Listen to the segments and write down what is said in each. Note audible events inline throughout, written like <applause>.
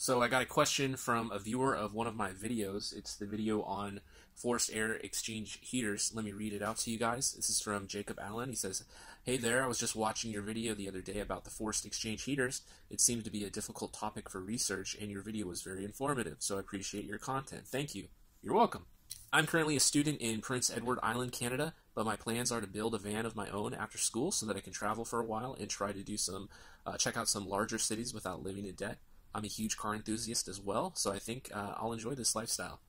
So I got a question from a viewer of one of my videos. It's the video on forced air exchange heaters. Let me read it out to you guys. This is from Jacob Allen. He says, Hey there, I was just watching your video the other day about the forced exchange heaters. It seemed to be a difficult topic for research, and your video was very informative, so I appreciate your content. Thank you. You're welcome. I'm currently a student in Prince Edward Island, Canada, but my plans are to build a van of my own after school so that I can travel for a while and try to do some, uh, check out some larger cities without living in debt. I'm a huge car enthusiast as well, so I think uh, I'll enjoy this lifestyle.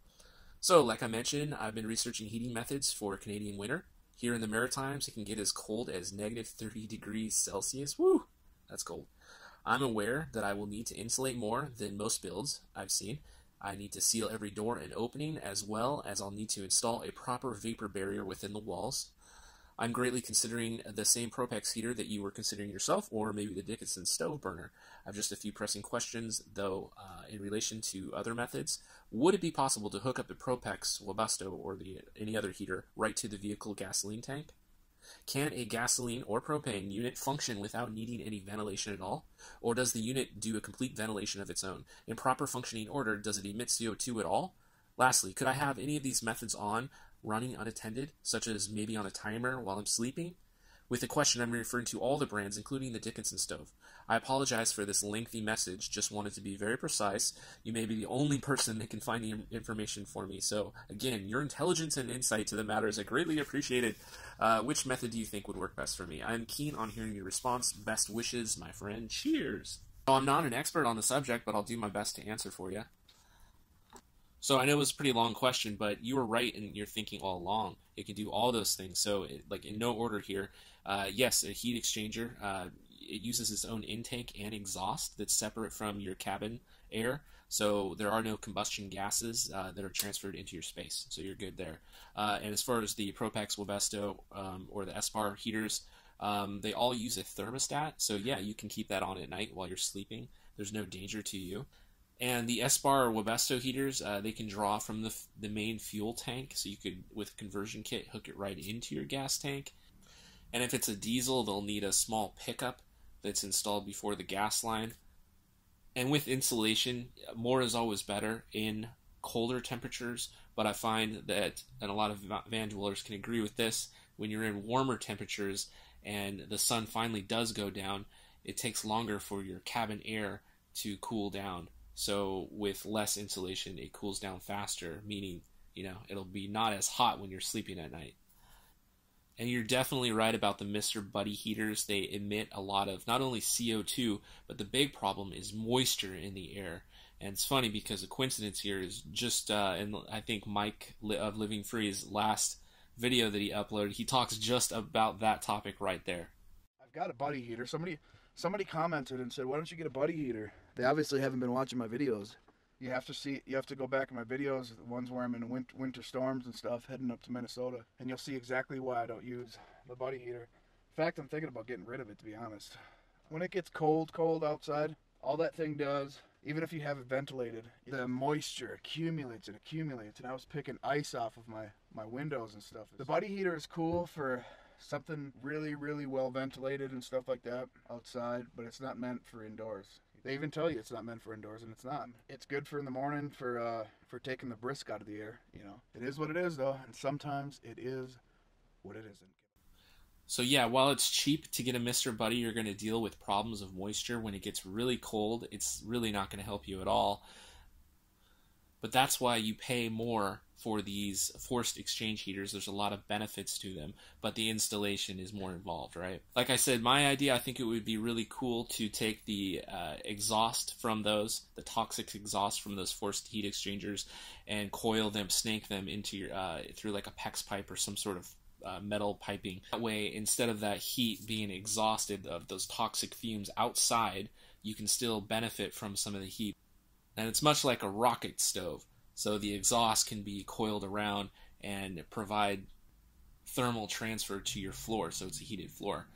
So, like I mentioned, I've been researching heating methods for Canadian winter. Here in the Maritimes, it can get as cold as negative 30 degrees Celsius. Woo! That's cold. I'm aware that I will need to insulate more than most builds I've seen. I need to seal every door and opening, as well as I'll need to install a proper vapor barrier within the walls. I'm greatly considering the same Propex heater that you were considering yourself, or maybe the Dickinson stove burner. I have just a few pressing questions, though, uh, in relation to other methods. Would it be possible to hook up the Propex Webasto or the any other heater right to the vehicle gasoline tank? Can a gasoline or propane unit function without needing any ventilation at all? Or does the unit do a complete ventilation of its own? In proper functioning order, does it emit CO2 at all? Lastly, could I have any of these methods on running unattended, such as maybe on a timer while I'm sleeping? With the question, I'm referring to all the brands, including the Dickinson stove. I apologize for this lengthy message, just wanted to be very precise. You may be the only person that can find the information for me. So, again, your intelligence and insight to the matter is greatly appreciated. Uh, which method do you think would work best for me? I'm keen on hearing your response. Best wishes, my friend. Cheers! Well, I'm not an expert on the subject, but I'll do my best to answer for you. So I know it was a pretty long question, but you were right in your thinking all along. It can do all those things. So, it, like in no order here, uh, yes, a heat exchanger. Uh, it uses its own intake and exhaust that's separate from your cabin air. So there are no combustion gases uh, that are transferred into your space. So you're good there. Uh, and as far as the Propex Webasto um, or the Espar heaters, um, they all use a thermostat. So yeah, you can keep that on at night while you're sleeping. There's no danger to you. And the Espar or Webasto heaters, uh, they can draw from the, the main fuel tank, so you could, with a conversion kit, hook it right into your gas tank. And if it's a diesel, they'll need a small pickup that's installed before the gas line. And with insulation, more is always better in colder temperatures, but I find that, and a lot of van dwellers can agree with this, when you're in warmer temperatures and the sun finally does go down, it takes longer for your cabin air to cool down. So with less insulation, it cools down faster, meaning, you know, it'll be not as hot when you're sleeping at night. And you're definitely right about the Mr. Buddy heaters. They emit a lot of not only CO2, but the big problem is moisture in the air. And it's funny because the coincidence here is just, uh, and I think Mike of Living Free's last video that he uploaded, he talks just about that topic right there. I've got a buddy heater. Somebody somebody commented and said, "Why don't you get a buddy heater?" They obviously haven't been watching my videos. You have to see. You have to go back in my videos, the ones where I'm in winter, winter storms and stuff, heading up to Minnesota, and you'll see exactly why I don't use the buddy heater. In fact, I'm thinking about getting rid of it to be honest. When it gets cold, cold outside, all that thing does, even if you have it ventilated, the moisture accumulates and accumulates. And I was picking ice off of my my windows and stuff. The buddy heater is cool for something really, really well ventilated and stuff like that outside, but it's not meant for indoors. They even tell you it's not meant for indoors, and it's not. It's good for in the morning for uh, for taking the brisk out of the air. You know, it is what it is though, and sometimes it is what it isn't. So yeah, while it's cheap to get a Mr. Buddy, you're going to deal with problems of moisture when it gets really cold. It's really not going to help you at all. But that's why you pay more for these forced exchange heaters. There's a lot of benefits to them, but the installation is more involved, right? Like I said, my idea, I think it would be really cool to take the uh, exhaust from those, the toxic exhaust from those forced heat exchangers, and coil them, snake them into your uh, through like a PEX pipe or some sort of uh, metal piping. That way, instead of that heat being exhausted of those toxic fumes outside, you can still benefit from some of the heat and it's much like a rocket stove. So the exhaust can be coiled around and provide thermal transfer to your floor, so it's a heated floor.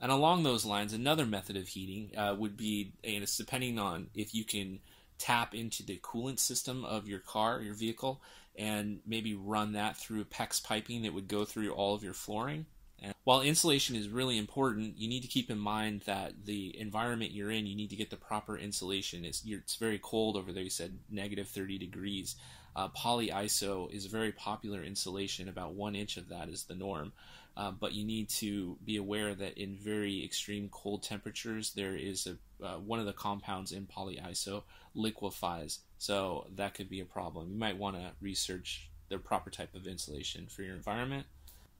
And along those lines, another method of heating uh, would be, and it's depending on if you can tap into the coolant system of your car, your vehicle, and maybe run that through PEX piping that would go through all of your flooring And while insulation is really important, you need to keep in mind that the environment you're in, you need to get the proper insulation. It's, it's very cold over there. You said negative 30 degrees. Uh, polyiso is a very popular insulation. About one inch of that is the norm. Uh, but you need to be aware that in very extreme cold temperatures, there is a uh, one of the compounds in polyiso liquefies, so that could be a problem. You might want to research the proper type of insulation for your environment.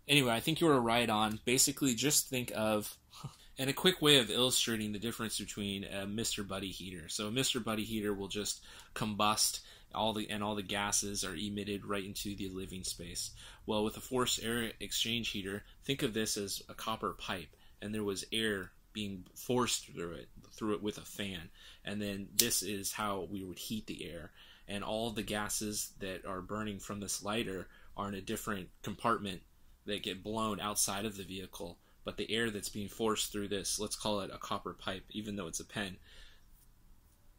Anyway, I think you were right on. Basically, just think of <laughs> and a quick way of illustrating the difference between a Mr. Buddy heater. So a Mr. Buddy heater will just combust all the and all the gases are emitted right into the living space. Well, with a forced air exchange heater, think of this as a copper pipe, and there was air being forced through it through it with a fan, and then this is how we would heat the air, and all the gases that are burning from this lighter are in a different compartment that get blown outside of the vehicle. But the air that's being forced through this, let's call it a copper pipe, even though it's a pen,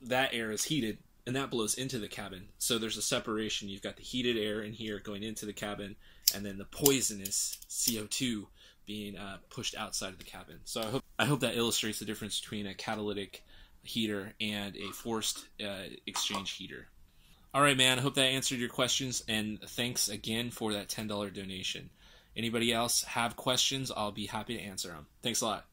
that air is heated and that blows into the cabin. So there's a separation. You've got the heated air in here going into the cabin, and then the poisonous CO2 being uh, pushed outside of the cabin. So I hope I hope that illustrates the difference between a catalytic heater and a forced uh, exchange heater. All right, man. I hope that answered your questions, and thanks again for that ten dollar donation. Anybody else have questions? I'll be happy to answer them. Thanks a lot.